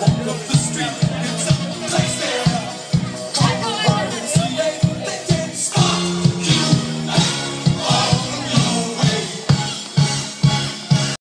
Come on.